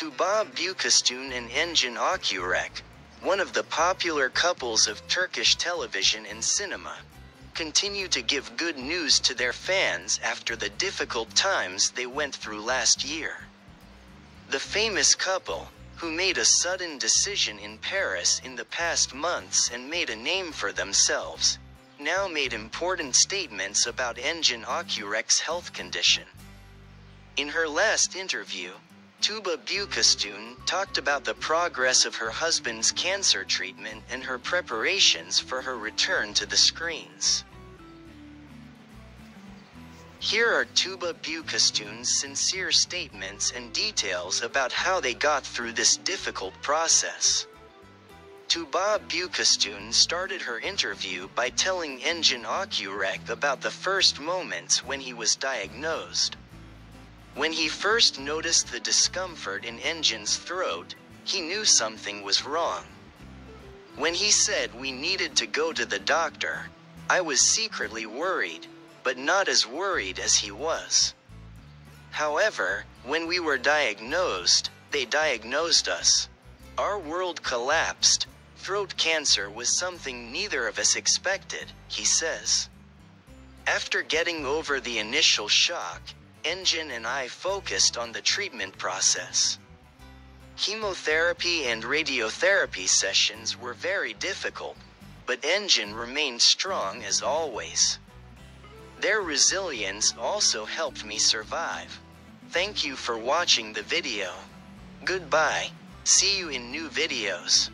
Tuba Büyüküstün and Engin Akyürek, one of the popular couples of Turkish television and cinema, continue to give good news to their fans after the difficult times they went through last year. The famous couple, who made a sudden decision in Paris in the past months and made a name for themselves, now made important statements about Engin Akyürek's health condition. In her last interview, Tuba Büyüküstün talked about the progress of her husband's cancer treatment and her preparations for her return to the screens. Here are Tuba Büyüküstün's sincere statements and details about how they got through this difficult process. Tuba Büyüküstün started her interview by telling Engin Akyürek about the first moments when he was diagnosed. When he first noticed the discomfort in Engin's throat, he knew something was wrong. When he said we needed to go to the doctor, I was secretly worried, but not as worried as he was. However, when we were diagnosed, they diagnosed us. Our world collapsed. Throat cancer was something neither of us expected, he says. After getting over the initial shock, Engin and I focused on the treatment process. Chemotherapy and radiotherapy sessions were very difficult, but Engin remained strong as always. Their resilience also helped me survive. Thank you for watching the video. Goodbye. See you in new videos.